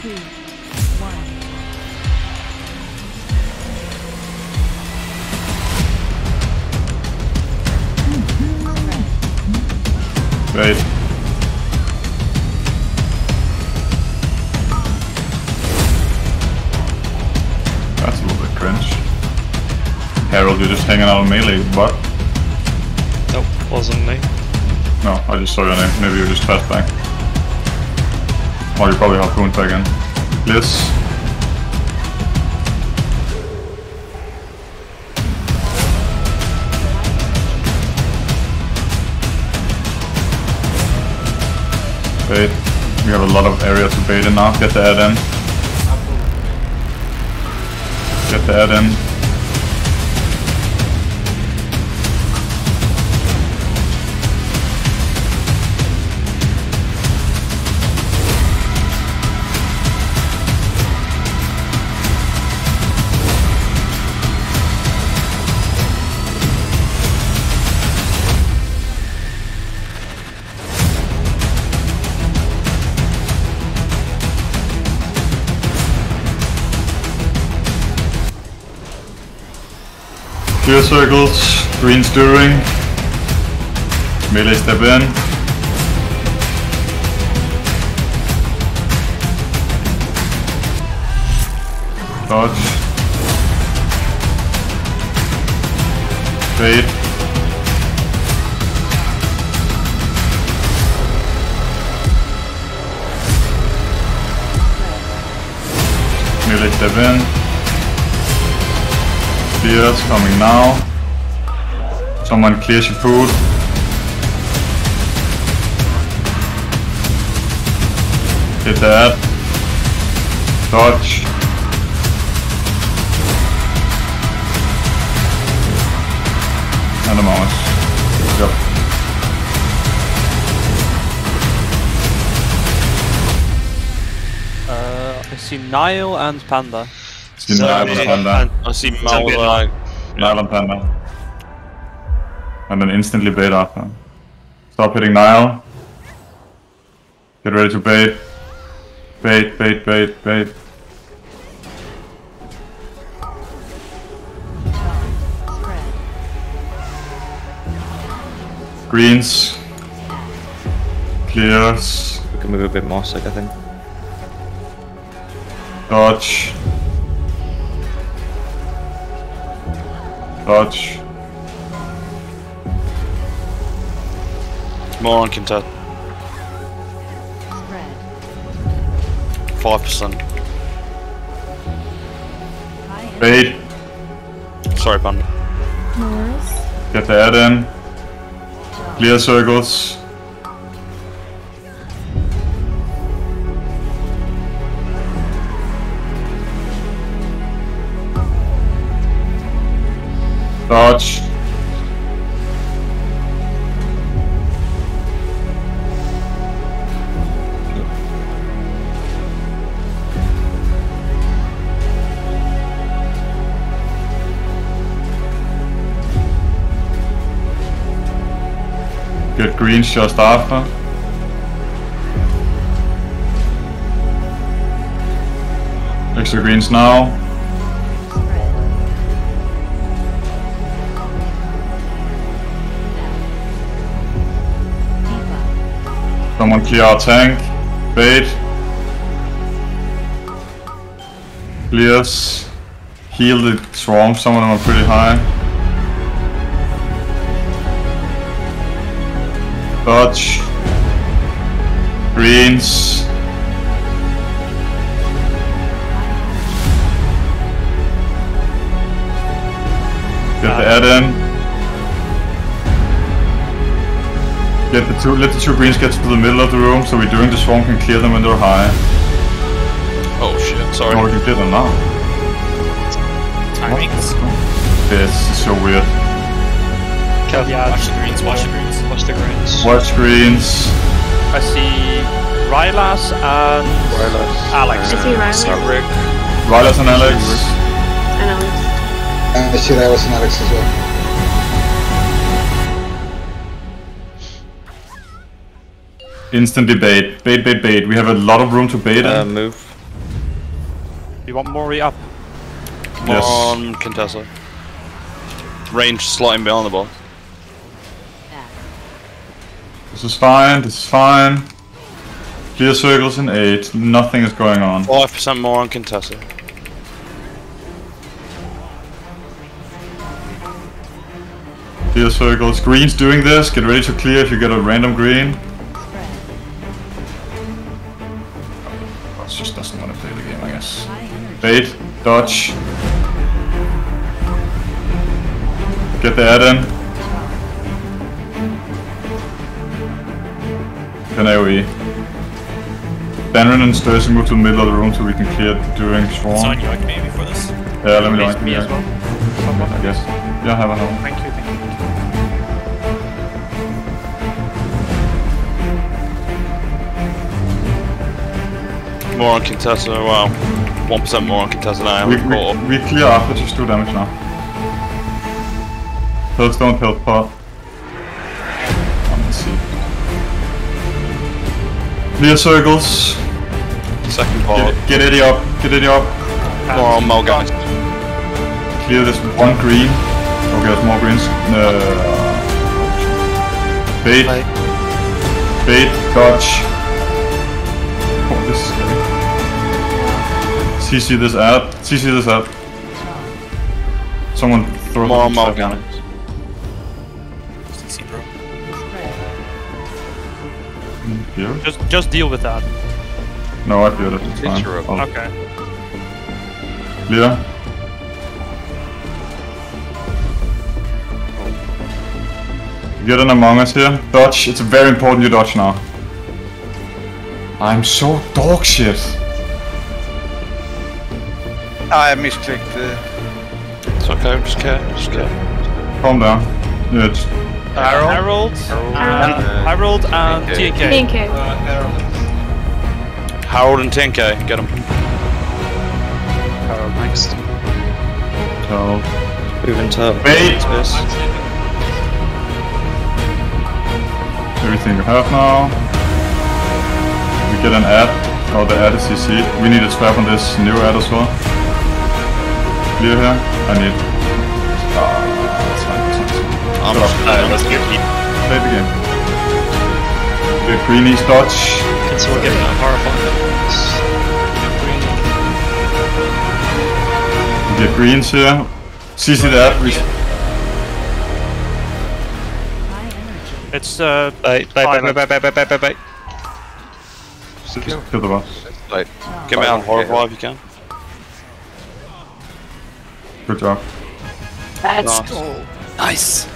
Three, two, one. Wait. That's a little bit cringe. Harold, you're just hanging out on melee, what? Nope, wasn't me. No, I just saw your name. Maybe you're just fast Or you probably harpoon again. Liz. Bait. We have a lot of area to bait in now. Get the head in. Get the head in. Clear circles, green stirring. Melee step in. Dodge. Bait. Melee step in. Spears coming now. Someone clears your food. Hit that. Dodge. And a mouse. Yep. Uh, I see Nile and Panda. See Nile and Panda. I see Zombie Malwa. Nile and Panda. And then instantly bait after. Stop hitting Nile. Get ready to bait. Bait, bait, bait, bait. Greens. Clears. We can move a bit more sick, I think. Dodge. Dodge. More on Quintet. Spread. 5%. High Bait. Sorry, Panda. Norris. Get the head in. Clear circles. Dodge. Get greens just after. Extra greens now. Someone clear our tank. Bait. Clears. Heal the swarm, some of them are pretty high. Dodge. Greens. Get the add in. Get the two, let the two greens get to the middle of the room so we during the swarm can clear them when they're high. Oh shit, sorry. Or we can clear them now. Timings. This is so weird. Yeah, Watch the greens, watch the greens. Watch the greens. Watch greens. I see Rylas and Rylas. Alex. I see Riley Rick. Rylas and Alex. and Alex. And I see Rylas and Alex as well. Instantly bait. Bait, bait, bait. We have a lot of room to bait Uh, move. You want Mori up? Come Yes. on, Kin'tessa. Range slotting behind the ball. This is fine, this is fine. Clear circles in 8. Nothing is going on. 5% more on Kin'tessa. Clear circles. Green's doing this. Get ready to clear if you get a random green. Bait, dodge. Get the add in. Then AoE. Banner and Stursy move to the middle of the room so we can clear during It's Swarm. on you, I can maybe for this. Yeah, let me know. Me as well. I guess. Yeah, have a help. Thank you, thank you. More on Kin'tessa, wow. 1% more on Kin'tessa now. We, We've caught up. we, we clear after just 2 damage now. Pills don't pill pot. I'm gonna see. Clear circles. Second part. Get, get Eddie up. Get Eddie up. More on Mal'Ganis. Clear this one green. Okay, there's more greens. Uh, bait. Bait. Dodge. CC this ad. CC this ad. Someone throw More on stuff Mal'Ganis. CC, bro. Spread. Here? Just just deal with that. No, I cleared it. It's fine. Teacher. Oh. I'll Okay. clear. Get an Among Us here. Dodge. It's very important you dodge now. I'm so dog shit. Ah, jeg misklickte. It's okay, just care, just care. Calm down. Yeah, just Harold? Harold, and Harold and TNK. Thank you. Harold and 10k, get him. Harold next. tell. Moving to Wait! this. Everything you have now. We get an ad. Oh, the ad is CC. We need a swap on this new ad as well. Clear here. I need. Ah, that's fine. That's fine. I'm Shut just up. uh, ah, ah, let's get keep. Play the game. Get greenies dodge. Can someone get that horrifying? Get greens here. CC the ad. We High energy. It's uh, Bait, bait, bait, bait, bait, bait, bait, bait, bait. kill the boss. Like, get me on Horrify if you can. Good job. That's Nice. Nice.